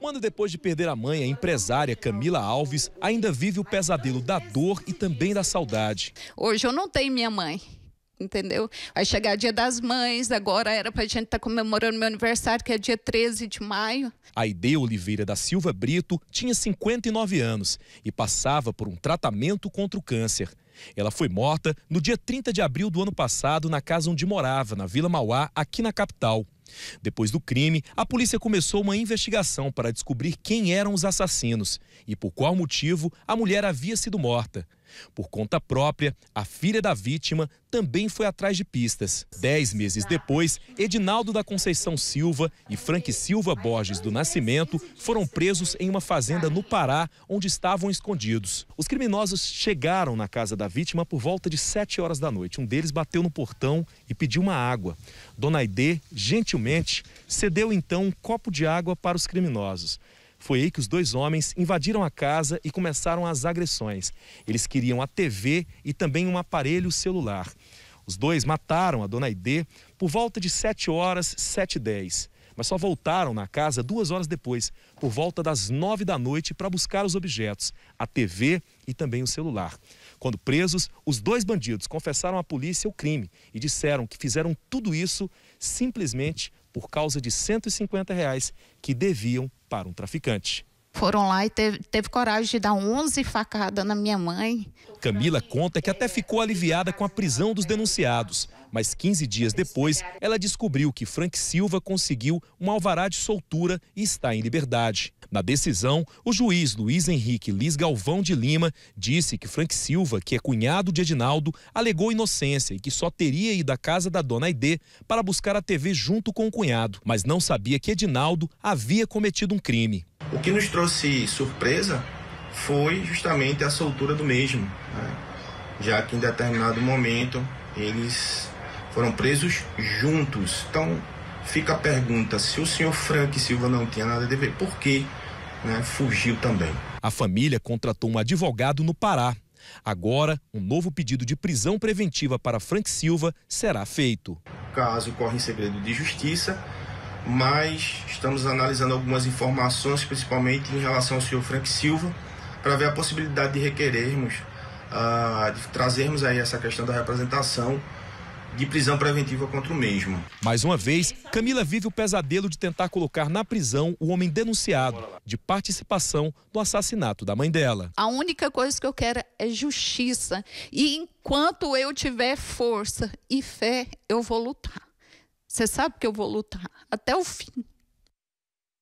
Um ano depois de perder a mãe, a empresária Camila Alves ainda vive o pesadelo da dor e também da saudade. Hoje eu não tenho minha mãe entendeu? Vai chegar dia das mães, agora era para a gente estar tá comemorando meu aniversário, que é dia 13 de maio. A Oliveira da Silva Brito tinha 59 anos e passava por um tratamento contra o câncer. Ela foi morta no dia 30 de abril do ano passado na casa onde morava, na Vila Mauá, aqui na capital. Depois do crime, a polícia começou uma investigação para descobrir quem eram os assassinos e por qual motivo a mulher havia sido morta. Por conta própria, a filha da vítima também foi atrás de pistas. Dez meses depois, Edinaldo da Conceição Silva e Frank Silva Borges do Nascimento foram presos em uma fazenda no Pará, onde estavam escondidos. Os criminosos chegaram na casa da vítima por volta de sete horas da noite. Um deles bateu no portão e pediu uma água. Dona Aide, gentilmente, cedeu então um copo de água para os criminosos. Foi aí que os dois homens invadiram a casa e começaram as agressões. Eles queriam a TV e também um aparelho celular. Os dois mataram a dona Aide por volta de 7 horas, 7 e 10. Mas só voltaram na casa duas horas depois, por volta das nove da noite, para buscar os objetos, a TV e também o celular. Quando presos, os dois bandidos confessaram à polícia o crime e disseram que fizeram tudo isso simplesmente por causa de 150 reais que deviam para um traficante. Foram lá e teve, teve coragem de dar 11 facadas na minha mãe. Camila conta que até ficou aliviada com a prisão dos denunciados, mas 15 dias depois ela descobriu que Frank Silva conseguiu um alvará de soltura e está em liberdade. Na decisão, o juiz Luiz Henrique Liz Galvão de Lima disse que Frank Silva, que é cunhado de Edinaldo, alegou inocência e que só teria ido à casa da dona Aide para buscar a TV junto com o cunhado, mas não sabia que Edinaldo havia cometido um crime. O que nos trouxe surpresa foi justamente a soltura do mesmo, né? já que em determinado momento eles foram presos juntos. Então fica a pergunta: se o senhor Frank Silva não tinha nada a ver, por que né, fugiu também? A família contratou um advogado no Pará. Agora, um novo pedido de prisão preventiva para Frank Silva será feito. O caso corre em segredo de justiça, mas estamos analisando algumas informações, principalmente em relação ao senhor Frank Silva, para ver a possibilidade de requerermos, uh, de trazermos aí essa questão da representação de prisão preventiva contra o mesmo. Mais uma vez, Camila vive o pesadelo de tentar colocar na prisão o homem denunciado de participação no assassinato da mãe dela. A única coisa que eu quero é justiça. E enquanto eu tiver força e fé, eu vou lutar. Você sabe que eu vou lutar até o fim.